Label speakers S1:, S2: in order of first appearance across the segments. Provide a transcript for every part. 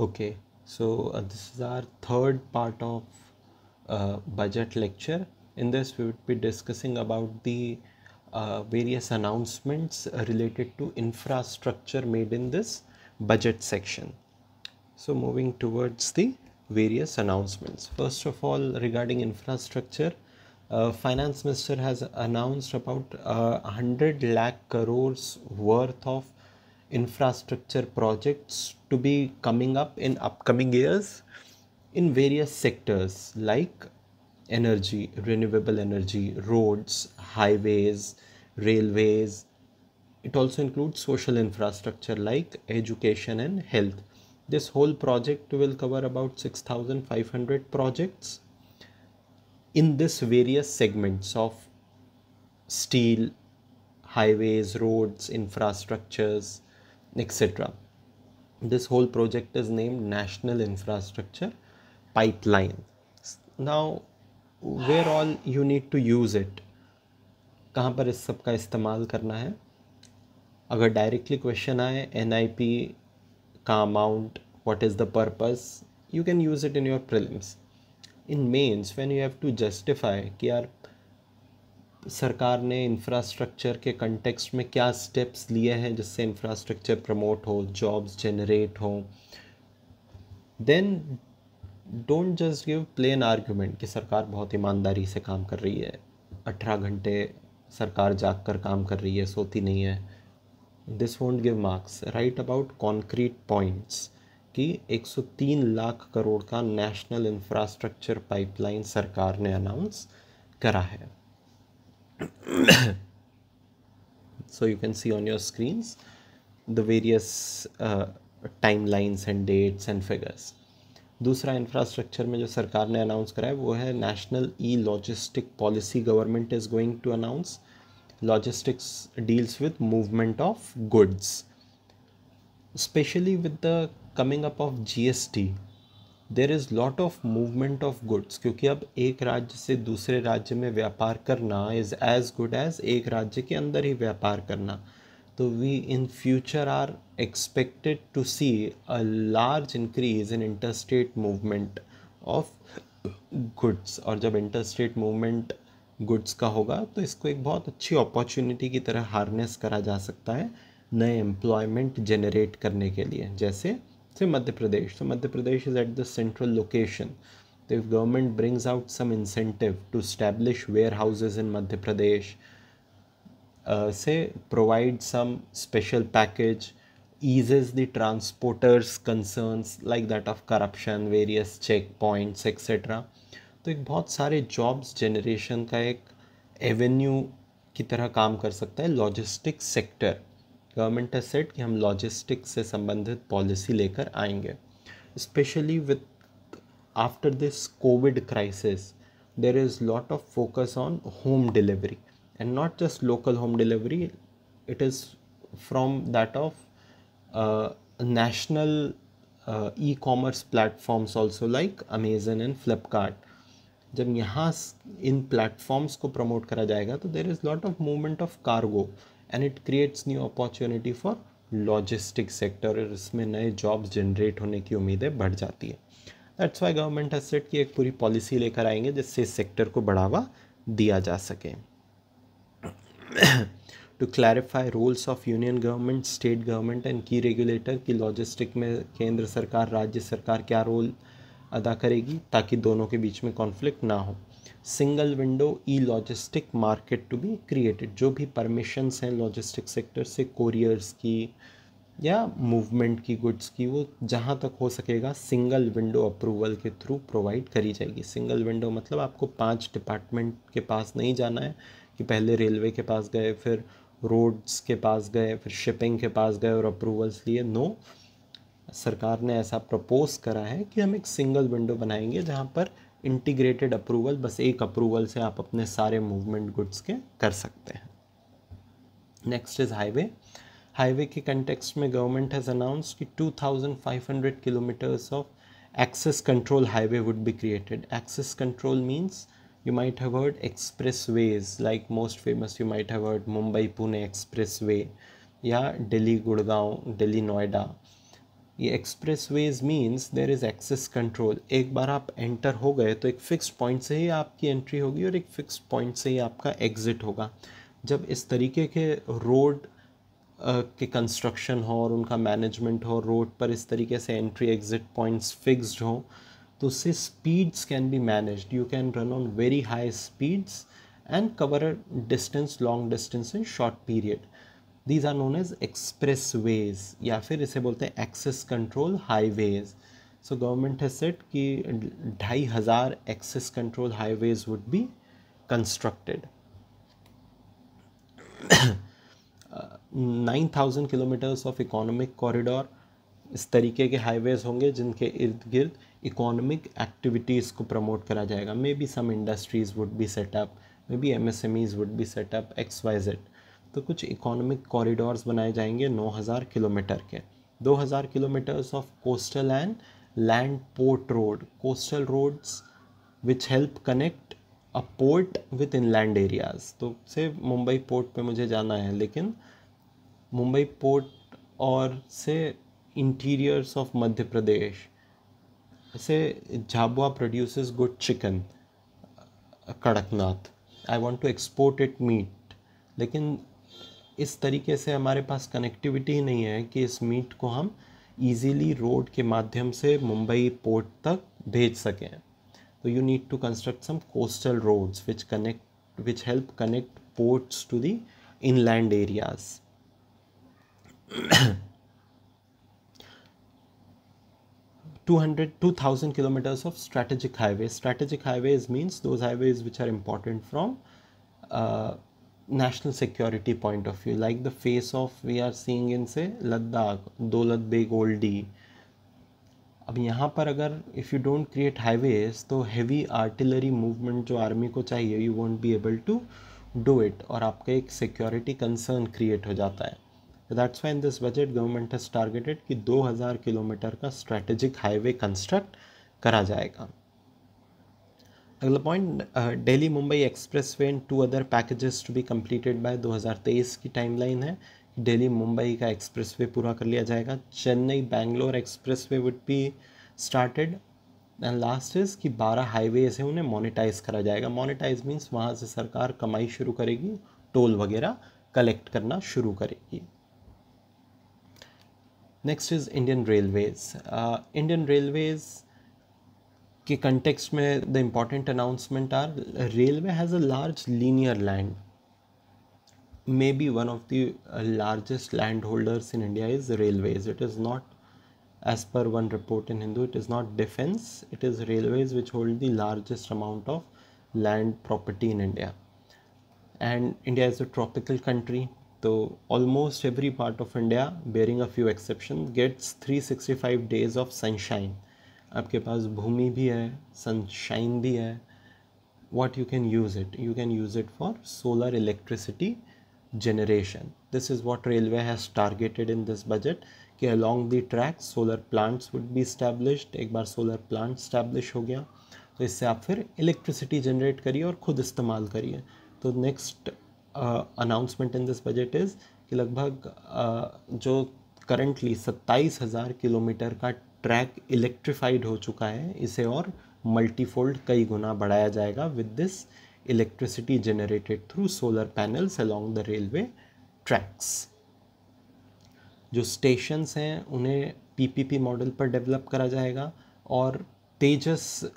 S1: Okay, so uh, this is our third part of uh, budget lecture. In this, we would be discussing about the uh, various announcements related to infrastructure made in this budget section. So, moving towards the various announcements. First of all, regarding infrastructure, uh, finance minister has announced about uh, 100 lakh crores worth of infrastructure projects to be coming up in upcoming years in various sectors like energy, renewable energy, roads, highways, railways. It also includes social infrastructure like education and health. This whole project will cover about 6,500 projects in this various segments of steel, highways, roads, infrastructures, etc. This whole project is named National Infrastructure Pipeline. Now, where all you need to use it? कहाँ पर इस सब का इस्तेमाल करना है अगर directly question आए NIP का amount what is the purpose you can use it in your prelims in mains when you have to justify कि यार सरकार ने इंफ्रास्ट्रक्चर के कंटेक्स्ट में क्या स्टेप्स लिए हैं जिससे इंफ्रास्ट्रक्चर प्रमोट हो जॉब्स जनरेट हो? Then don't just give plain argument कि सरकार बहुत ईमानदारी से काम कर रही है। अठारह घंटे सरकार जाग कर काम कर रही है, सोती नहीं है। This won't give marks right about concrete points कि 103 लाख करोड़ का नेशनल इंफ्रास्ट्रक्चर पाइपलाइन सरकार ने अनाउंस करा है। so you can see on your screens the various uh, timelines and dates and figures. दूसरा इंफ्रास्ट्रक्चर में जो सरकार ने अनाउंस करा है वो है national e logistic policy government is going to announce logistics deals with movement of goods specially with the coming up of GST there is lot of movement of goods क्योंकि अब एक राज्य से दूसरे राज्य में व्यापार करना इज़ एज गुड एज एक राज्य के अंदर ही व्यापार करना। तो we in future are expected to see a large increase in interstate movement of goods और जब इंटरस्टेट मूवमेंट गुड्स का होगा तो इसको एक बहुत अच्छी अपॉर्चुनिटी की तरह हार्नेस करा जा सकता है नए एम्प्लॉयमेंट जनरेट करने के लिए, जैसे say Madhya Pradesh. So Madhya Pradesh is at the central location. The government brings out some incentive to establish warehouses in Madhya Pradesh, uh, say provide some special package, eases the transporters' concerns like that of corruption, various checkpoints, etc. तो एक बहुत सारे jobs generation का एक Avenue की तरह काम कर सकता है लॉजिस्टिक सेक्टर गवर्नमेंट है सेट कि हम लॉजिस्टिक्स से संबंधित पॉलिसी लेकर आएँगे। Specially with after this covid crisis there is lot of focus on home delivery and not just local home delivery it is from that of national e commerce platforms also like Amazon and Flipkart जब यहाँ इन platforms को promote करा जाएगा तो there is lot of movement of cargo and it creates new opportunity for logistic sector और इसमें नए जॉब्स जनरेट होने की उम्मीदें बढ़ जाती है। That's why government has set की एक पूरी पॉलिसी लेकर आएँगे जिससे इस सेक्टर को बढ़ावा दिया जा सके। To clarify roles of union government state government and key regulator की लॉजिस्टिक में केंद्र सरकार, राज्य सरकार क्या रोल अदा करेगी ताकि दोनों के बीच में कॉन्फ्लिक्ट ना हो। Single window e logistic market to be created जो भी परमिशंस हैं लॉजिस्टिक सेक्टर से कोरियर्स की, या मूवमेंट की गुड्स की, वो जहाँ तक हो सकेगा सिंगल विंडो अप्रूवल के थ्रू प्रोवाइड करी जाएगी। सिंगल विंडो मतलब आपको पाँच डिपार्टमेंट के पास नहीं जाना है, कि पहले रेलवे के पास गए, फिर रोड्स के पास गए, फिर शिपिंग के पास गए और अप्रूवल्स लिए। नो सरकार ने ऐसा प्रपोज करा है कि हम एक सिंगल विंडो बनाएँगे जहाँ पर इंटीग्रेटेड अप्रूवल, बस एक अप्रूवल से आप अपने सारे मूवमेंट गुड्स के कर सकते हैं। नेक्स्ट इज़ हाईवे हाईवे के कंटेक्स्ट में गवर्नमेंट हैज़ अनाउंस कि 2500 kilometres of access control highway would be created access control means you might have heard expressways, like most famous, you might have heard mumbai pune expressway, या दिल्ली गुड़गांव दिल्ली नोएडा ये expressways means there is access control एक बार आप enter हो गए तो एक fix point से ही आपकी एंट्री होगी और एक फ़िक्स पॉइंट से ही आपका एग्ज़िट होगा। जब इस तरीके के रोड के कंस्ट्रक्शन हो और उनका मैनेजमेंट हो रोड पर इस तरीके से एंट्री एग्ज़िट पॉइंट्स फिक्स्ड हो तो उससे speeds can be managed you can run on very high speeds and cover distance long distance in short short period are known as expressways या फिर इसे बोलते हैं access control highways so government has set कि ढाई हज़ार access control highways would be constructed nine thousand kilometres of economic corridor इस तरीके के हाईवेज होंगे जिनके इर्द गिर्द इकोनॉमिक एक्टिविटीज़ को प्रमोट करा जाएगा. Maybe some industries would be set up maybe M S M Es would be set up X Y Z तो कुछ इकोनॉमिक कॉरिडोर्स बनाए जाएँगे 9000 किलोमीटर के। 2000 kilometres of coastal and land port road coastal roads which help connect a port with inland areas तो से Mumbai port पे मुझे जाना है, लेकिन मुंबई पोर्ट और से इंटीरियर्स ऑफ़ मध्य प्रदेश, से Jhabua produces good chicken Kadaknath. I want to export it meat लेकिन इस तरीके से हमारे पास कनेक्टिविटी नहीं है कि इस मीट को हम ईजीली रोड के माध्यम से मुंबई पोर्ट तक भेज सकें। तो you need to construct some coastal roads which connect which help connect ports to the inland areas 200 2000 kilometers of strategic highways. Strategic highways means those highways which are important from uh, national security point of view, like the face of we are seeing in, say, ladakh dolat beg oldie अब यहाँ पर अगर if you don't create highways तो heavy artillery movement जो army को चाहिए you won't be able to do it और आपका एक सिक्योरिटी कंसर्न क्रिएट हो जाता है। That's why in this budget government has targeted कि 2000 किलोमीटर का स्ट्रेटेजिक हाईवे कंस्ट्रक्ट करा जाएगा। अगला point Delhi Mumbai expressway and two other packages to be completed by 2023 की टाइमलाइन है। दिल्ली मुंबई का एक्सप्रेस वे पूरा कर लिया जाएगा। Chennai Bangalore expressway would be started and last is कि बारह हाईवेज हैं, उन्हें मोनेटाइज करा जाएगा। मोनेटाइज मीन्स वहाँ से सरकार कमाई शुरू करेगी टोल वगैरह कलेक्ट करना शुरू करेगी। Next is Indian railways Indian railways के कंटेक्स्ट में the important announcement are railway has a large linear land may be one of the largest land holders in India is railways it is not as per one report in Hindu, it is not defense, it is railways which hold the largest amount of land property in India. And India is a tropical country, तो almost every part of India bearing a few exception gets 365 days of sunshine आपके पास भूमि भी है sunshine भी है what you can use it you can use it for solar electricity generation this is what railway has targeted in this budget कि along the track solar plants would be established एक बार solar plant establish हो गया तो इससे आप फिर electricity generate करिए और ख़ुद इस्तेमाल करिए। तो next announcement in this budget is कि लगभग uh, जो करंटली सत्ताईस हज़ार किलोमीटर का ट्रैक इलेक्ट्रीफाइड हो चुका है, इसे और मल्टीफोल्ड कई गुना बढ़ाया जाएगा with this electricity generated through solar panels along the railway tracks जो स्टेशंस हैं, उन्हें पीपीपी मॉडल पर डेवलप करा जाएगा और Tejas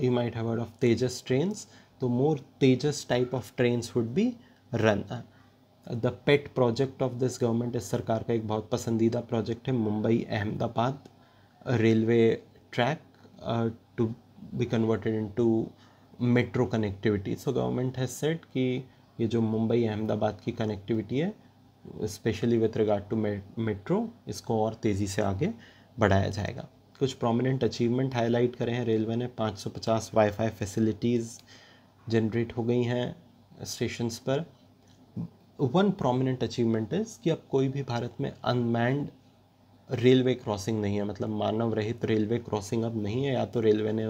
S1: you might have of Tejas trains so more Tejas type of trains would be run the pet project of this government इस सरकार का एक बहुत पसंदीदा प्रोजेक्ट है Mumbai Ahmedabad railway track to be converted into metro connectivity so government has set कि ये जो मुंबई अहमदाबाद की कनेक्टिविटी है specially with regard to metro इसको और तेज़ी से आगे बढ़ाया जाएगा। कुछ प्रोमिनेंट अचीवमेंट हाईलाइट करें हैं। रेलवे ने 550 वाईफाई फैसिलिटीज़ जनरेट हो गई हैं स्टेशंस पर। वन प्रोमिनेंट अचीवमेंट इज़ कि अब कोई भी भारत में अनमैंड रेलवे क्रॉसिंग नहीं है मतलब मानव रहित रेलवे क्रॉसिंग अब नहीं है, या तो रेलवे ने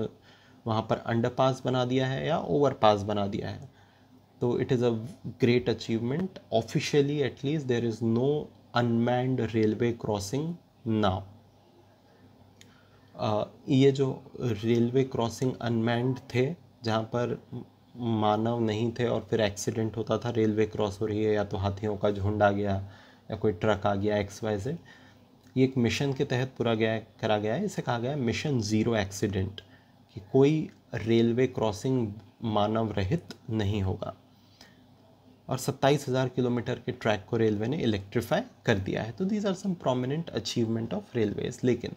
S1: वहाँ पर अंडरपास बना दिया है या ओवरपास बना दिया है। तो it is a great achievement officially at least there is no unmanned railway crossing now ये जो रेलवे क्रॉसिंग अनमैंड थे, जहाँ पर मानव नहीं थे और फिर एक्सीडेंट होता था रेलवे क्रॉस हो रही है, या तो हाथियों का झुंड आ गया, या कोई ट्रक आ गया एक्स वाई से ये एक मिशन के तहत पूरा गया करा गया है, इसे कहा गया है मिशन ज़ीरो एक्सीडेंट, कि कोई रेलवे क्रॉसिंग मानव रहित नहीं होगा। और सत्ताईस हज़ार किलोमीटर के ट्रैक को रेलवे ने इलेक्ट्रीफाई कर दिया है। तो these are some prominent achievement of railways लेकिन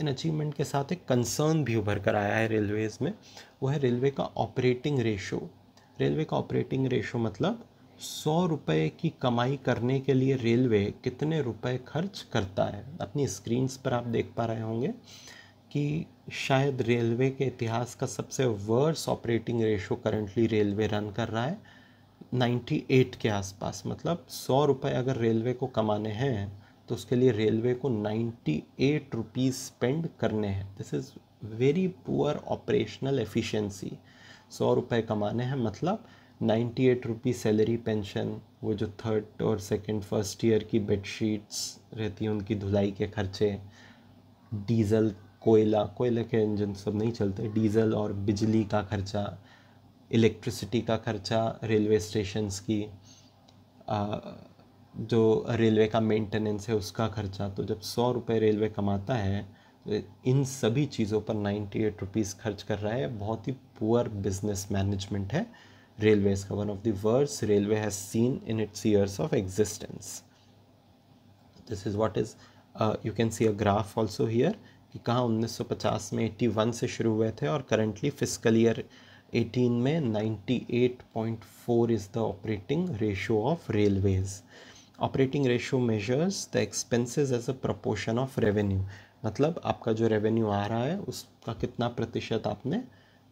S1: इन अचीवमेंट के साथ एक कंसर्न भी उभर कर आया है रेलवेज़ में, वो है रेलवे का ऑपरेटिंग रेशो रेलवे का ऑपरेटिंग रेशो मतलब सौ रुपये की कमाई करने के लिए रेलवे कितने रुपए खर्च करता है? अपनी स्क्रीन्स पर आप देख पा रहे होंगे कि शायद रेलवे के इतिहास का सबसे worst operating ratio currently railway run कर रहा है 98 के आसपास। मतलब सौ रुपये अगर रेलवे को कमाने हैं तो उसके लिए रेलवे को 98 एट रुपीज़ स्पेंड करने हैं। This is very poor operational efficiency सौ रुपये कमाने हैं मतलब 98 एट रुपीज़ सैलरी पेंशन वो जो थर्ड और सेकंड फ़र्स्ट ईयर की बेडशीट्स रहती हैं उनकी धुलाई के खर्चे डीजल कोयला कोयले के इंजन सब नहीं चलते डीजल और बिजली का खर्चा इलेक्ट्रिसिटी का खर्चा रेलवे स्टेशंस की आ, जो रेलवे का मेंटेनेंस है उसका खर्चा तो जब सौ रुपये रेलवे कमाता है तो इन सभी चीज़ों पर नाइन्टी एट रुपीज़ खर्च कर रहा है बहुत ही पुअर बिज़नेस मैनेजमेंट है। रेलवेज का one of the words railway has seen in its years of existence this is what is you can see a graph also here कि कहाँ 1950 में 81 से शुरू हुए थे और करंटली फ़िज़िकल ईयर 18 में 98.4 is the operating ratio of railways operating ratio measures the expenses as a proportion of revenue मतलब आपका जो रेवेन्यू आ रहा है, उसका कितना प्रतिशत आपने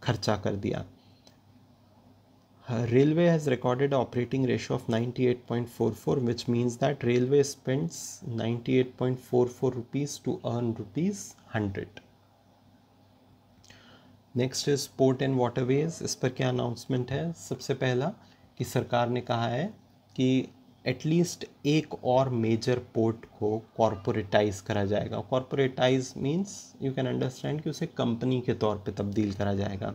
S1: खर्चा कर दिया। Railway has recorded operating ratio of 98.44 which means that railway spends 98.44 rupees to earn rupees hundred next is port and waterways इस पर क्या अनाउंसमेंट है? सबसे पहला कि सरकार ने कहा है कि एटलीस्ट एक और मेजर पोर्ट को कॉरपोरेटाइज करा जाएगा। Corporatize means you can understand कि उसे कंपनी के तौर पे तब्दील करा जाएगा।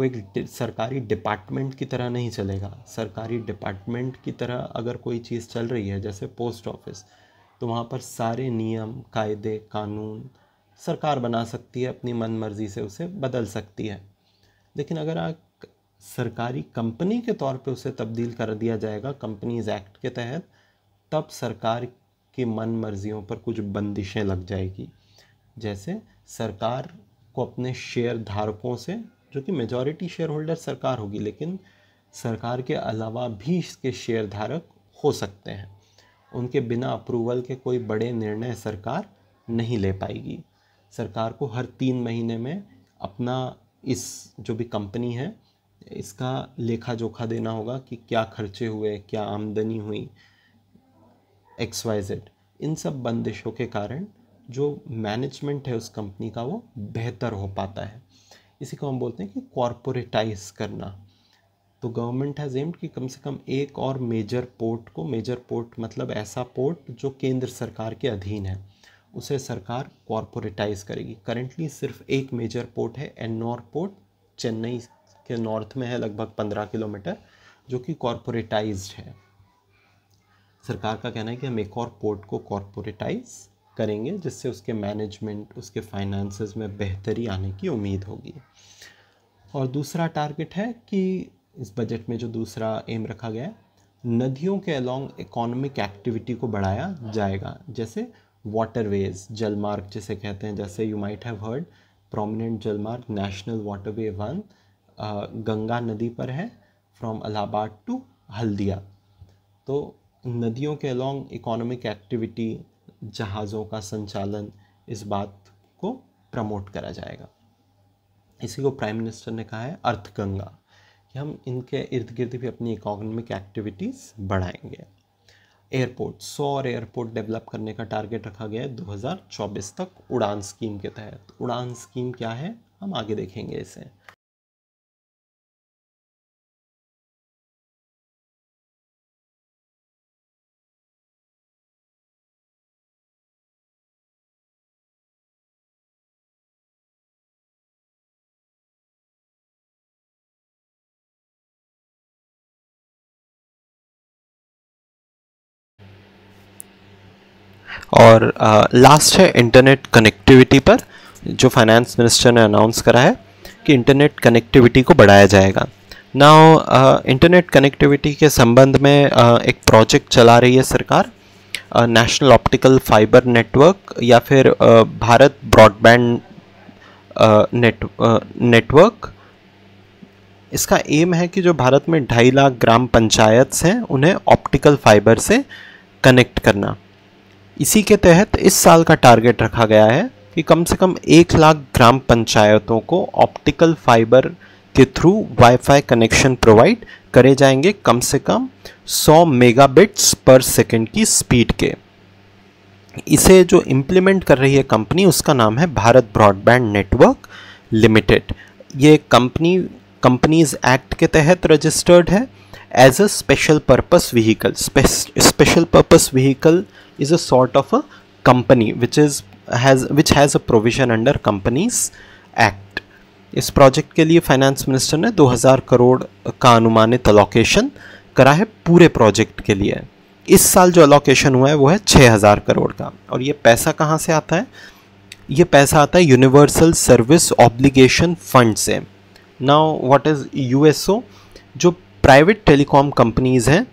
S1: वो एक सरकारी डिपार्टमेंट की तरह नहीं चलेगा। सरकारी डिपार्टमेंट की तरह अगर कोई चीज़ चल रही है, जैसे पोस्ट ऑफ़िस तो वहाँ पर सारे नियम, कायदे, कानून सरकार बना सकती है, अपनी मन मर्ज़ी से उसे बदल सकती है। लेकिन अगर आप सरकारी कंपनी के तौर पे उसे तब्दील कर दिया जाएगा, कंपनीज़ एक्ट के तहत, तब सरकार की मन मर्जियों पर कुछ बंदिशें लग जाएगी। जैसे सरकार को अपने शेयर धारकों से जो कि मेजॉरिटी शेयर होल्डर सरकार होगी, लेकिन सरकार के अलावा भी इसके शेयर धारक हो सकते हैं। उनके बिना अप्रूवल के कोई बड़े निर्णय सरकार नहीं ले पाएगी। सरकार को हर तीन महीने में अपना इस जो भी कंपनी है, इसका लेखा जोखा देना होगा कि क्या खर्चे हुए, क्या आमदनी हुई एक्स वाई जेड इन सब बंदिशों के कारण जो मैनेजमेंट है उस कंपनी का वो बेहतर हो पाता है। इसी को हम बोलते हैं कि कॉरपोरेटाइज करना। तो गवर्नमेंट हैज़ एम्ड कि कम से कम एक और मेजर पोर्ट को मेजर पोर्ट मतलब ऐसा पोर्ट जो केंद्र सरकार के अधीन है, उसे सरकार कॉरपोरेटाइज करेगी। करेंटली सिर्फ़ एक मेजर पोर्ट है एनोर पोर्ट चेन्नई के नॉर्थ में है, लगभग पंद्रह किलोमीटर, जो कि कॉरपोरेटाइज है। सरकार का कहना है कि हम एक और पोर्ट को कॉरपोरेटाइज करेंगे, जिससे उसके मैनेजमेंट उसके फाइनेंसेस में बेहतरी आने की उम्मीद होगी। और दूसरा टारगेट है कि इस बजट में जो दूसरा एम रखा गया है, नदियों के अलोंग इकोनॉमिक एक्टिविटी को बढ़ाया जाएगा। जैसे वाटरवेज जलमार्ग जिसे कहते हैं, जैसे you might have heard prominent जलमार्ग नेशनल वाटरवे वन गंगा नदी पर है फ्रॉम अलाहाबाद टू हल्दिया तो नदियों के अलॉन्ग इकोनॉमिक एक्टिविटी जहाज़ों का संचालन इस बात को प्रमोट करा जाएगा। इसी को प्राइम मिनिस्टर ने कहा है अर्थगंगा, कि हम इनके इर्द गिर्द भी अपनी इकोनॉमिक एक्टिविटीज़ बढ़ाएँगे। एयरपोर्ट, सौ और एयरपोर्ट डेवलप करने का टारगेट रखा गया है 2024 तक उड़ान स्कीम के तहत। उड़ान स्कीम क्या है? हम आगे देखेंगे इसे। और लास्ट है इंटरनेट कनेक्टिविटी पर जो फाइनेंस मिनिस्टर ने अनाउंस करा है कि इंटरनेट कनेक्टिविटी को बढ़ाया जाएगा। नाउ इंटरनेट कनेक्टिविटी के संबंध में uh, एक प्रोजेक्ट चला रही है सरकार नेशनल ऑप्टिकल फाइबर नेटवर्क या फिर uh, Bharat broadband net network इसका एम है कि जो भारत में ढाई लाख ग्राम पंचायत हैं उन्हें ऑप्टिकल फाइबर से कनेक्ट करना। इसी के तहत इस साल का टारगेट रखा गया है कि कम से कम एक लाख ग्राम पंचायतों को ऑप्टिकल फाइबर के थ्रू वाईफाई कनेक्शन प्रोवाइड करे जाएँगे कम से कम 100 मेगाबिट्स पर सेकंड की स्पीड के। इसे जो इम्प्लीमेंट कर रही है कंपनी उसका नाम है भारत ब्रॉडबैंड नेटवर्क लिमिटेड ये कंपनी कंपनीज़ एक्ट के तहत रजिस्टर्ड है as a special purpose vehicle special purpose vehicle is a sort of a company which is has which has a provision under companies act इस project के लिए finance minister ने 2000 करोड़ का अनुमानित allocation करा है पूरे प्रोजेक्ट के लिए। इस साल जो अलोकेशन हुआ है वो है 6000 करोड़ का। और ये पैसा कहाँ से आता है? ये पैसा आता है यूनिवर्सल सर्विस ऑब्लिगेशन फंड से। नाउ व्हाट इज़ यूएसओ जो प्राइवेट टेलीकॉम कंपनीज़ हैं,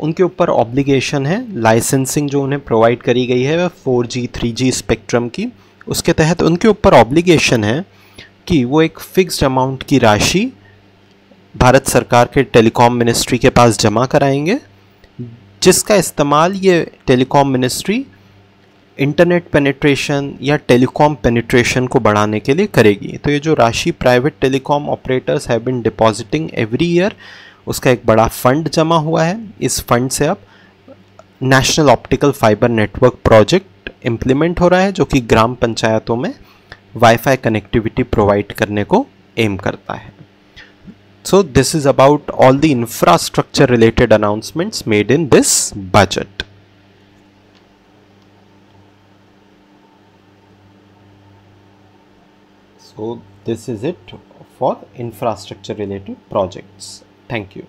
S1: उनके ऊपर ऑब्लिगेशन है लाइसेंसिंग जो उन्हें प्रोवाइड करी गई है, वह four G three G spectrum की। उसके तहत उनके ऊपर ऑब्लिगेशन है कि वो एक फिक्स्ड अमाउंट की राशि भारत सरकार के टेलीकॉम मिनिस्ट्री के पास जमा कराएँगे, जिसका इस्तेमाल ये टेलीकॉम मिनिस्ट्री इंटरनेट पेनिट्रेशन या टेलीकॉम पेनिट्रेशन को बढ़ाने के लिए करेगी। तो ये जो राशि private telecom operators have been depositing every year उसका एक बड़ा फंड जमा हुआ है। इस फंड से अब national optical fibre network project implement हो रहा है, जो कि ग्राम पंचायतों में वाईफाई कनेक्टिविटी प्रोवाइड करने को एम करता है। So this is about all the infrastructure related announcements made in this budget so this is it for infrastructure related projects. Thank you